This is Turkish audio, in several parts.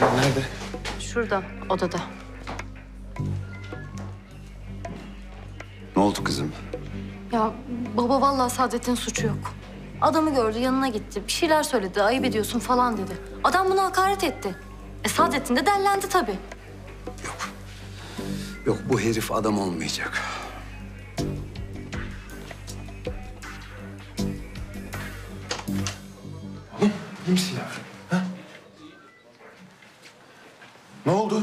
Nerede? Şurada, odada. Ne oldu kızım? Ya baba vallahi Saadet'in suçu yok. Adamı gördü, yanına gitti. Bir şeyler söyledi, ayıp ediyorsun falan dedi. Adam buna hakaret etti. E Saadettin de dellendi tabii. Yok. Yok bu herif adam olmayacak. Kim silah? Ha? Ne oldu?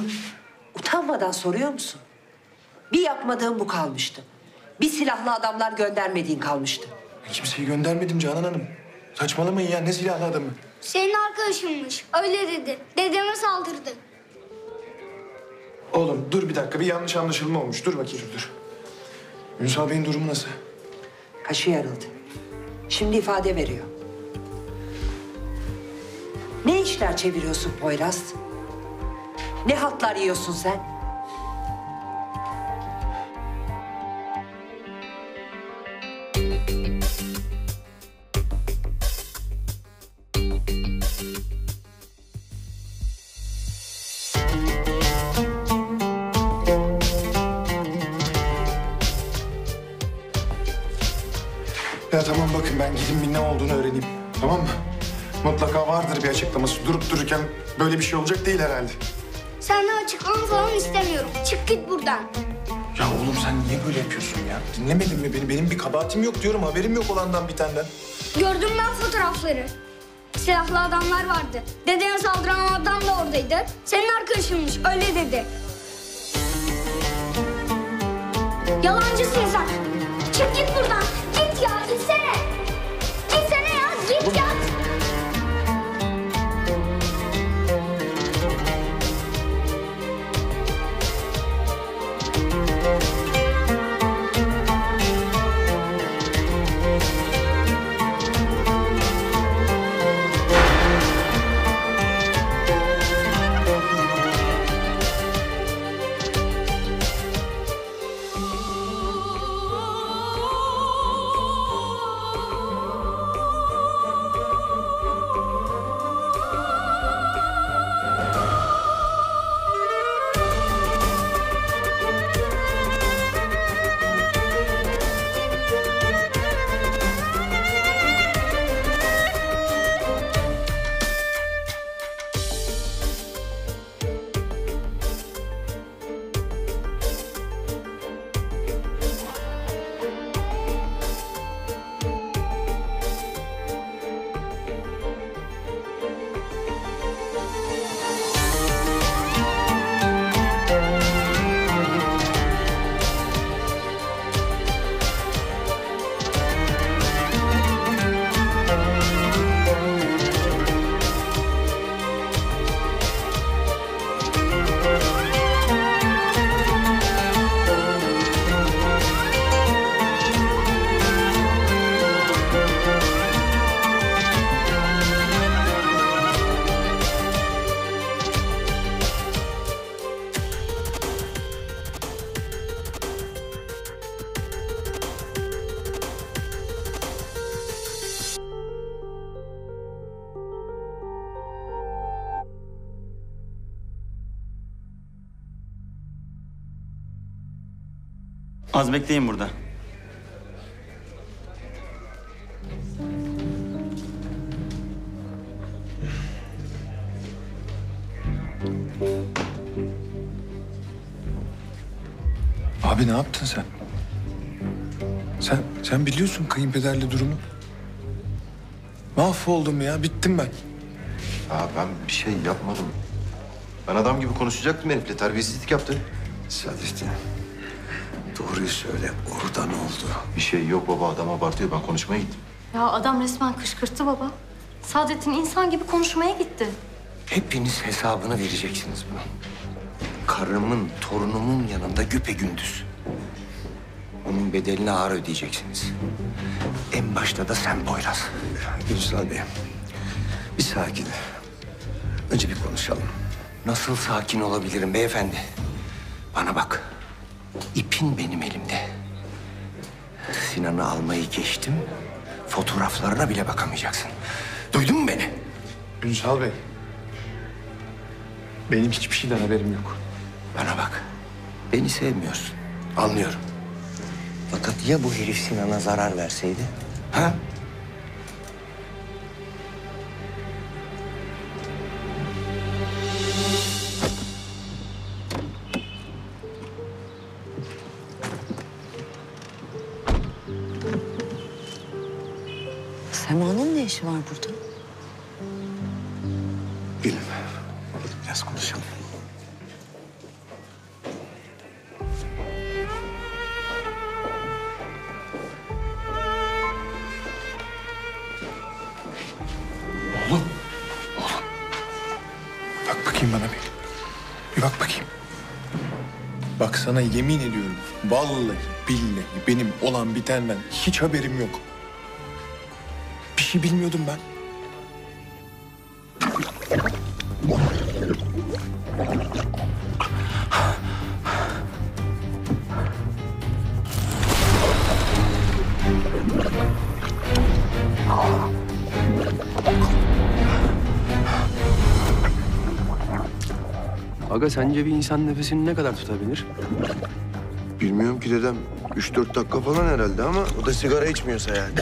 Utanmadan soruyor musun? Bir yapmadığın bu kalmıştı. Bir silahlı adamlar göndermediğin kalmıştı. Kimseyi göndermedim Canan Hanım. Saçmalamayın ya ne silahlı adamı. Senin arkadaşınmış. Öyle dedi. Dedeme saldırdı. Oğlum dur bir dakika bir yanlış anlaşılma olmuş. Dur bakayım dur. Ünsal Bey'in durumu nasıl? Kaşı yarıldı. Şimdi ifade veriyor. İşler çeviriyorsun Poyraz? Ne hatlar yiyorsun sen? Ya tamam bakın ben gideyim bir ne olduğunu öğreneyim. Tamam mı? Mutlaka vardır bir açıklaması. Durup dururken böyle bir şey olacak değil herhalde. Senden açıklama falan istemiyorum. Çık git buradan. Ya oğlum sen niye böyle yapıyorsun ya? Dinlemedin mi beni? Benim bir kabahatim yok diyorum. Haberim yok olandan bitenden. Gördüm ben fotoğrafları. Silahlı adamlar vardı. Dedene saldıran adam da oradaydı. Senin arkadaşınmış. Öyle dedi. Yalancısın sen. Çık git buradan. Az bekleyin burada. Abi ne yaptın sen? Sen sen biliyorsun kayınpederle durumu. Mahvoldum ya, bittim ben. Aa, ben bir şey yapmadım. Ben adam gibi konuşacaktım herifle. Terbiyesizlik yaptı. Saadettin. Doğruyu söyle. Orada ne oldu? Bir şey yok baba. Adam abartıyor. Ben konuşmaya gittim. Ya adam resmen kışkırttı baba. Saadettin insan gibi konuşmaya gitti. Hepiniz hesabını vereceksiniz bunun. Karımın, torunumun yanında güpegündüz. Onun bedelini ağır ödeyeceksiniz. En başta da sen Poyraz. Ünsal Bey, bir sakin. Önce bir konuşalım. Nasıl sakin olabilirim beyefendi? Bana bak. İpin benim elimde. Sinan'ı almayı geçtim. Fotoğraflarına bile bakamayacaksın. Duydun mu beni? Ünsal Bey. Benim hiçbir şeyden haberim yok. Bana bak. Beni sevmiyorsun. Anlıyorum. Fakat ya bu herif Sinan'a zarar verseydi? Ha? Ne işi var burada? Gülüm. Biraz konuşalım. Bak bakayım bana bir. Bir bak bakayım. Bak sana yemin ediyorum. Vallahi billahi benim olan bitenden hiç haberim yok. Şey bilmiyordum ben. Aga sence bir insan nefesini ne kadar tutabilir? Bilmiyorum ki dedem. Üç dört dakika falan herhalde ama o da sigara içmiyorsa yani.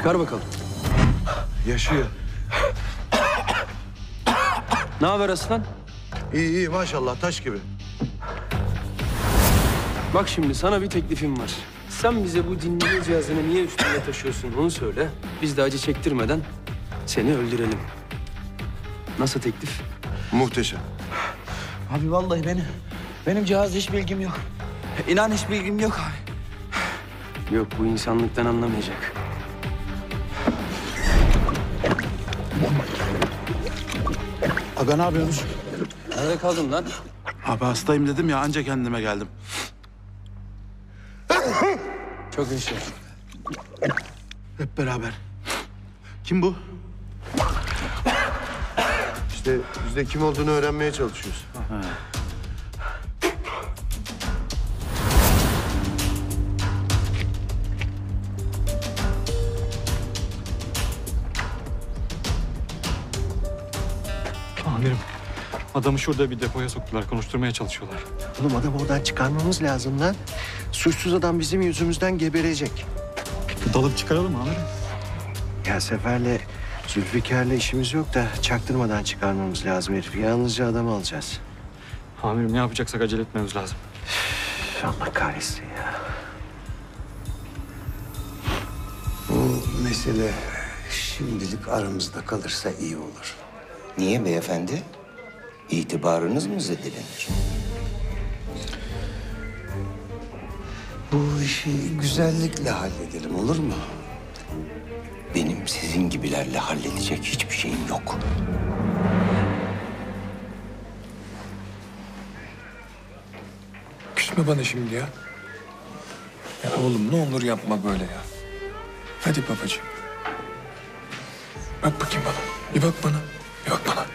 Çıkar bakalım. Yaşıyor. Ne haber aslan? İyi iyi maşallah taş gibi. Bak şimdi sana bir teklifim var. Sen bize bu dinleme cihazını niye üstüne taşıyorsun onu söyle. Biz de acı çektirmeden seni öldürelim. Nasıl teklif? Muhteşem. Abi vallahi benim benim cihaz hiç bilgim yok. İnan hiç bilgim yok abi. Yok bu insanlıktan anlamayacak. Aga ne yapıyorsunuz? Nerede kaldın lan? Abi hastayım dedim ya anca kendime geldim. Çok yaşa. Hep beraber. Kim bu? İşte biz de kim olduğunu öğrenmeye çalışıyoruz. Amirim, adamı şurada bir depoya soktular. Konuşturmaya çalışıyorlar. Oğlum adamı oradan çıkarmamız lazım lan. Suçsuz adam bizim yüzümüzden geberecek. Dalıp çıkaralım amirim. Ya Sefer'le Zülfikar'la işimiz yok da çaktırmadan çıkarmamız lazım herifi. Yalnızca adamı alacağız. Amirim ne yapacaksak acele etmemiz lazım. Üf, Allah kahretsin ya. Bu mesele şimdilik aramızda kalırsa iyi olur. Niye beyefendi? İtibarınız mı zedelenir? Bu işi güzellikle halledelim olur mu? Benim sizin gibilerle halledecek hiçbir şeyim yok. Küsme bana şimdi ya. Ya oğlum ne olur yapma böyle ya. Hadi babacığım. Bak bakayım bana. Bir bak bana. Bak bana.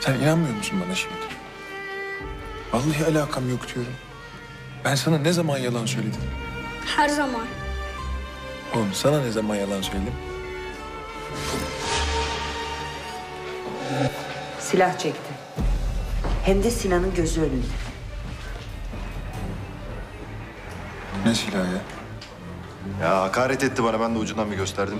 Sen inanmıyor musun bana şimdi? Vallahi alakam yok diyorum. Ben sana ne zaman yalan söyledim? Her zaman. Oğlum sana ne zaman yalan söyledim? Silah çekti. Hem de Sinan'ın gözü önünde. Ne silahı ya? Ya hakaret etti bana ben de ucundan bir gösterdim.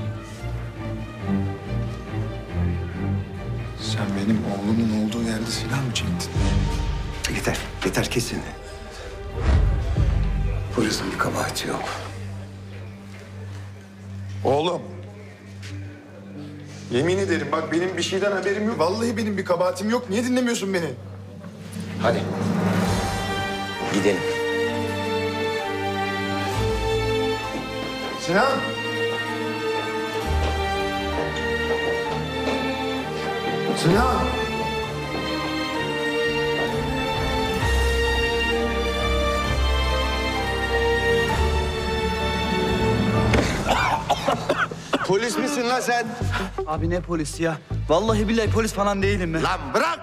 Sen benim oğlumun olduğu yerde silah mı çektin? Yeter, yeter kesin. Polisin bir kabahati yok. Oğlum. Yemin ederim bak benim bir şeyden haberim yok. Vallahi benim bir kabahatim yok. Niye dinlemiyorsun beni? Hadi. Gidelim. Sinan. Sinan. Polis misin lan sen? Abi ne polisi ya? Vallahi billahi polis falan değilim ben. Lan bırak!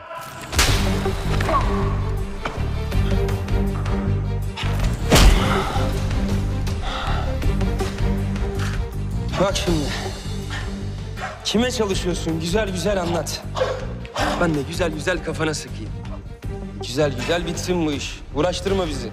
Bak şimdi. Kime çalışıyorsun? Güzel güzel anlat. Ben de güzel güzel kafana sıkayım. Güzel güzel bitsin bu iş. Uğraştırma bizi.